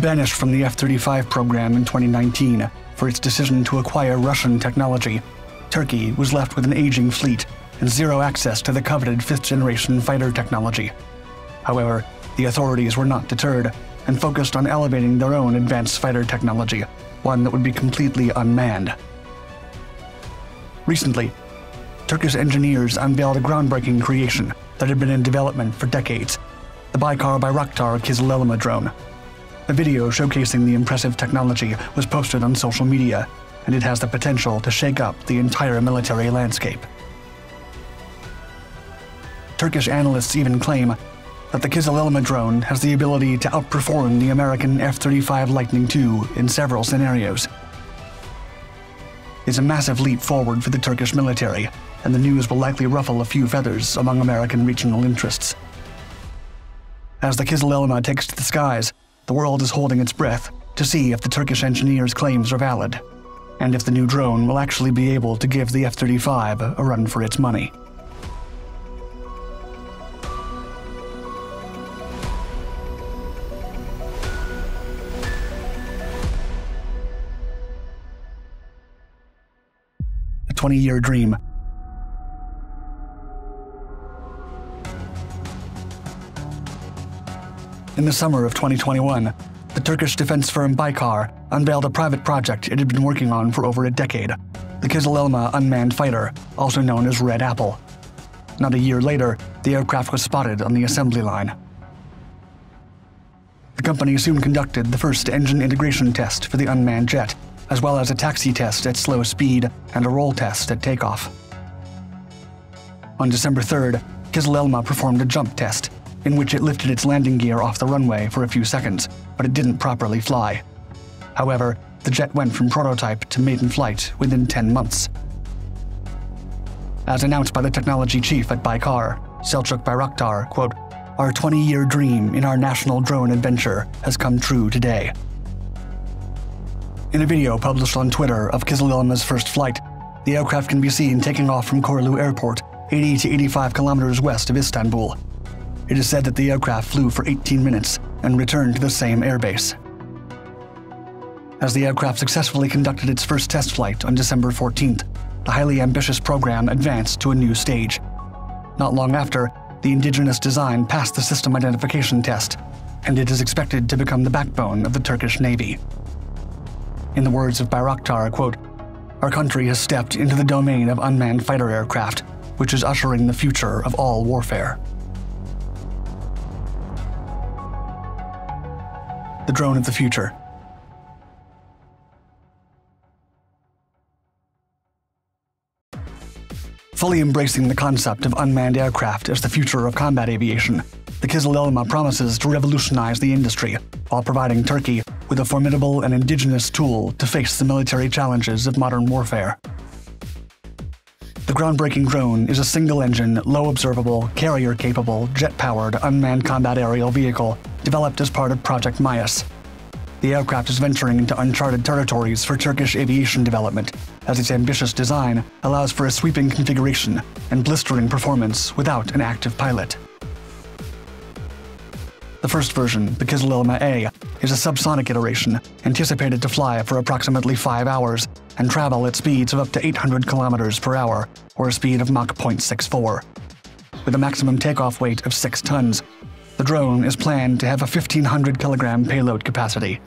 Banished from the F 35 program in 2019 for its decision to acquire Russian technology, Turkey was left with an aging fleet and zero access to the coveted fifth generation fighter technology. However, the authorities were not deterred and focused on elevating their own advanced fighter technology, one that would be completely unmanned. Recently, Turkish engineers unveiled a groundbreaking creation that had been in development for decades the Baykar Bayraktar Kizilelma drone. A video showcasing the impressive technology was posted on social media, and it has the potential to shake up the entire military landscape. Turkish analysts even claim that the Kizilelma drone has the ability to outperform the American F 35 Lightning II in several scenarios. It's a massive leap forward for the Turkish military, and the news will likely ruffle a few feathers among American regional interests. As the Kizilelma takes to the skies, the world is holding its breath to see if the Turkish engineers' claims are valid, and if the new drone will actually be able to give the F 35 a run for its money. A 20 year dream In the summer of 2021, the Turkish defense firm Baykar unveiled a private project it had been working on for over a decade the Kizilelma unmanned fighter, also known as Red Apple. Not a year later, the aircraft was spotted on the assembly line. The company soon conducted the first engine integration test for the unmanned jet, as well as a taxi test at slow speed and a roll test at takeoff. On December 3rd, Kizilelma performed a jump test in which it lifted its landing gear off the runway for a few seconds, but it didn't properly fly. However, the jet went from prototype to maiden flight within 10 months. As announced by the technology chief at Baykar, Selçuk Bayraktar, quote, Our 20 year dream in our national drone adventure has come true today. In a video published on Twitter of Kizilelma's first flight, the aircraft can be seen taking off from Çorlu Airport, 80 to 85 kilometers west of Istanbul, it is said that the aircraft flew for 18 minutes and returned to the same airbase. As the aircraft successfully conducted its first test flight on December 14th, the highly ambitious program advanced to a new stage. Not long after, the indigenous design passed the system identification test, and it is expected to become the backbone of the Turkish Navy. In the words of Bayraktar, quote, Our country has stepped into the domain of unmanned fighter aircraft, which is ushering the future of all warfare. The drone of the future. Fully embracing the concept of unmanned aircraft as the future of combat aviation, the Kizilelma promises to revolutionize the industry while providing Turkey with a formidable and indigenous tool to face the military challenges of modern warfare. The groundbreaking drone is a single engine, low observable, carrier capable, jet powered, unmanned combat aerial vehicle developed as part of Project MIUS. The aircraft is venturing into uncharted territories for Turkish aviation development, as its ambitious design allows for a sweeping configuration and blistering performance without an active pilot. The first version, the Kizilelma A, is a subsonic iteration, anticipated to fly for approximately 5 hours and travel at speeds of up to 800 kilometers per hour, or a speed of Mach 0.64. With a maximum takeoff weight of 6 tons, the drone is planned to have a 1,500 kilogram payload capacity.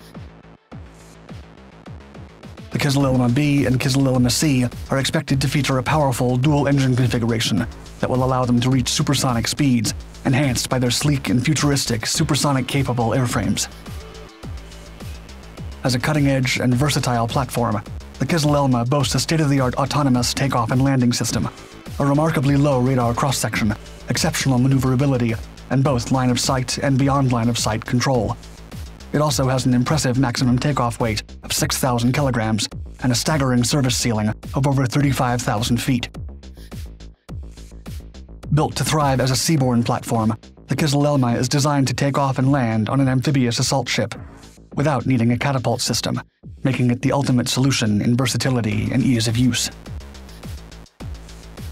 The Kizilelma B and Kizilelma C are expected to feature a powerful dual-engine configuration that will allow them to reach supersonic speeds, enhanced by their sleek and futuristic supersonic-capable airframes. As a cutting-edge and versatile platform, the Kizilelma boasts a state-of-the-art autonomous takeoff and landing system, a remarkably low radar cross-section, exceptional maneuverability, and both line of sight and beyond line of sight control. It also has an impressive maximum takeoff weight of 6,000 kilograms and a staggering service ceiling of over 35,000 feet. Built to thrive as a seaborne platform, the Kizilelma is designed to take off and land on an amphibious assault ship without needing a catapult system, making it the ultimate solution in versatility and ease of use.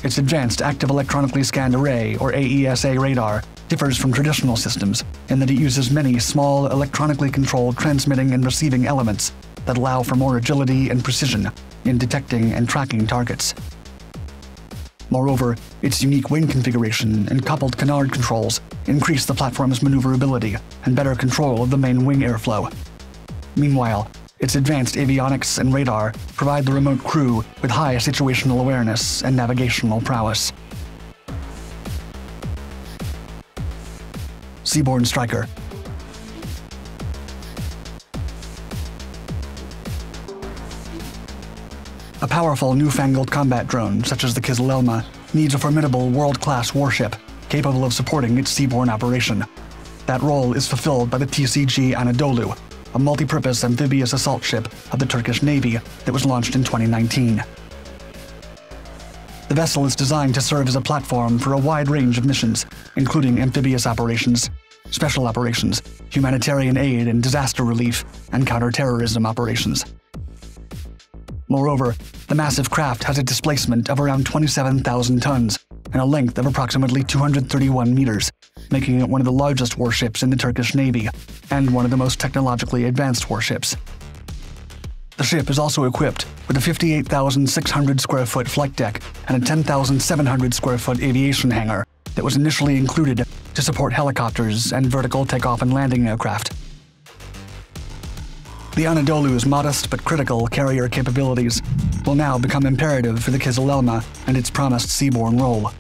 Its Advanced Active Electronically Scanned Array, or AESA radar, differs from traditional systems in that it uses many small, electronically controlled transmitting and receiving elements that allow for more agility and precision in detecting and tracking targets. Moreover, its unique wing configuration and coupled canard controls increase the platform's maneuverability and better control of the main wing airflow. Meanwhile, its advanced avionics and radar provide the remote crew with high situational awareness and navigational prowess. Seaborne Striker A powerful newfangled combat drone, such as the Kizilelma, needs a formidable world-class warship capable of supporting its seaborne operation. That role is fulfilled by the TCG Anadolu, a multi-purpose amphibious assault ship of the Turkish Navy that was launched in 2019. The vessel is designed to serve as a platform for a wide range of missions, including amphibious operations, special operations, humanitarian aid and disaster relief, and counterterrorism operations. Moreover, the massive craft has a displacement of around 27,000 tons and a length of approximately 231 meters, making it one of the largest warships in the Turkish Navy and one of the most technologically advanced warships. The ship is also equipped with a 58,600 square foot flight deck and a 10,700 square foot aviation hangar that was initially included to support helicopters and vertical takeoff and landing aircraft. The Anadolu's modest but critical carrier capabilities will now become imperative for the Kizilelma and its promised seaborne role.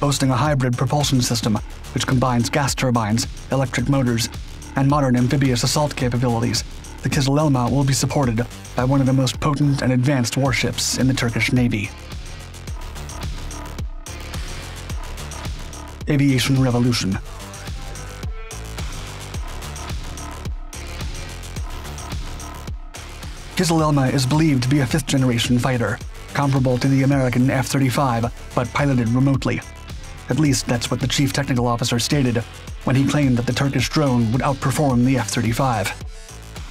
Boasting a hybrid propulsion system which combines gas turbines, electric motors, and modern amphibious assault capabilities, the Kizilelma will be supported by one of the most potent and advanced warships in the Turkish Navy. Aviation Revolution Kizilelma is believed to be a fifth-generation fighter, comparable to the American F-35, but piloted remotely. At least that's what the chief technical officer stated when he claimed that the Turkish drone would outperform the F-35,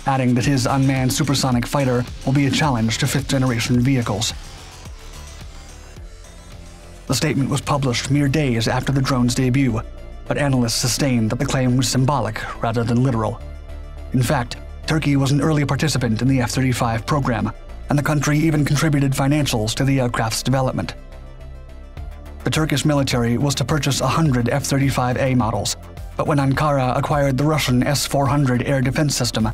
adding that his unmanned supersonic fighter will be a challenge to fifth-generation vehicles. The statement was published mere days after the drone's debut, but analysts sustained that the claim was symbolic rather than literal. In fact, Turkey was an early participant in the F 35 program, and the country even contributed financials to the aircraft's development. The Turkish military was to purchase 100 F 35A models, but when Ankara acquired the Russian S 400 air defense system,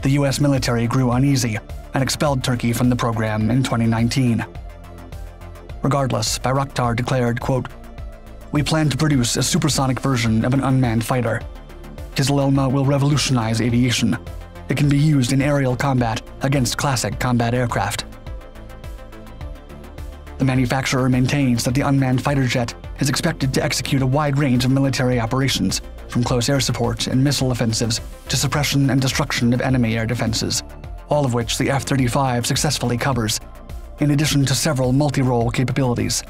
the US military grew uneasy and expelled Turkey from the program in 2019. Regardless, Bayraktar declared, quote, We plan to produce a supersonic version of an unmanned fighter. Kizilelma will revolutionize aviation, it can be used in aerial combat against classic combat aircraft. The manufacturer maintains that the unmanned fighter jet is expected to execute a wide range of military operations, from close air support and missile offensives to suppression and destruction of enemy air defenses, all of which the F 35 successfully covers, in addition to several multi role capabilities.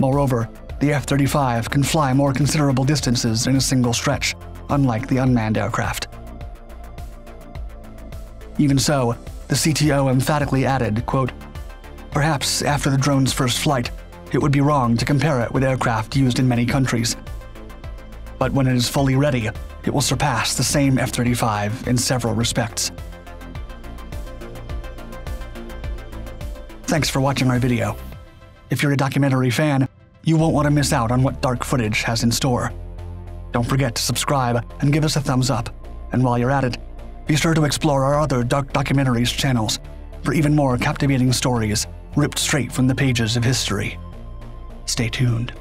Moreover, the F 35 can fly more considerable distances in a single stretch, unlike the unmanned aircraft. Even so, the CTO emphatically added, quote, Perhaps after the drone's first flight, it would be wrong to compare it with aircraft used in many countries. But when it is fully ready, it will surpass the same F 35 in several respects. Thanks for watching our video. If you're a documentary fan, you won't want to miss out on what Dark Footage has in store. Don't forget to subscribe and give us a thumbs up. And while you're at it, be sure to explore our other Dark Documentaries channels for even more captivating stories ripped straight from the pages of history. Stay tuned.